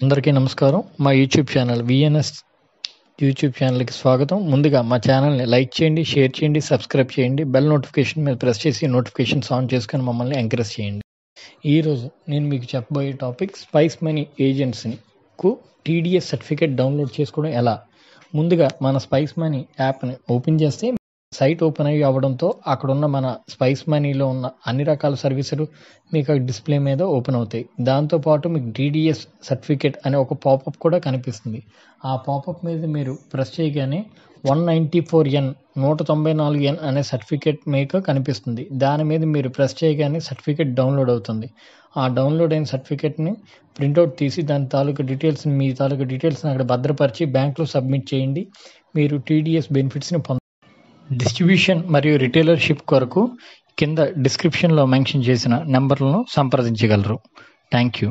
అందరికీ నమస్కారం. మా యూట్యూబ్ ఛానల్ విఎన్ఎస్ యూట్యూబ్ ఛానల్కి స్వాగతం. ముందుగా మా ఛానల్ని లైక్ చేయండి షేర్ చేయండి సబ్స్క్రైబ్ చేయండి. బెల్ నోటిఫికేషన్ మీద ప్రెస్ చేసి నోటిఫికేషన్స్ ఆన్ చేసుకుని మమ్మల్ని ఎంకరేజ్ చేయండి. ఈరోజు నేను మీకు చెప్పబోయే టాపిక్ స్పైస్ మనీ ఏజెంట్స్కు టీడీఎస్ సర్టిఫికేట్ డౌన్లోడ్ చేసుకోవడం ఎలా? ముందుగా మన స్పైస్ మనీ యాప్ని ఓపెన్ చేస్తే సైట్ ఓపెన్ అయ్యి అవ్వడంతో అక్కడున్న మన స్పైస్ మనీలో ఉన్న అన్ని రకాల సర్వీసులు మీకు డిస్ప్లే మీద ఓపెన్ అవుతాయి. దాంతోపాటు మీకు టీడీఎస్ సర్టిఫికేట్ అనే ఒక పాపప్ కూడా కనిపిస్తుంది. ఆ పాపప్ మీద మీరు ప్రెస్ చేయగానే వన్ నైంటీ ఫోర్ ఎన్ నూట తొంభై నాలుగు ఎన్ అనే సర్టిఫికేట్ మీకు కనిపిస్తుంది. దాని మీద మీరు ప్రెస్ చేయగానే సర్టిఫికేట్ డౌన్లోడ్ అవుతుంది. ఆ డౌన్లోడ్ అయిన సర్టిఫికేట్ని ప్రింట్అవుట్ తీసి దాని తాలూకు డీటెయిల్స్ని మీ తాలూకు డీటెయిల్స్ని అక్కడ భద్రపరిచి బ్యాంక్లో సబ్మిట్ చేయండి. మీరు టీడీఎస్ బెనిఫిట్స్ని పొంద డిస్ట్రిబ్యూషన్ మరియు రిటైలర్షిప్ కొరకు కింద డిస్క్రిప్షన్లో మెన్షన్ చేసిన నెంబర్లను సంప్రదించగలరు. Thank you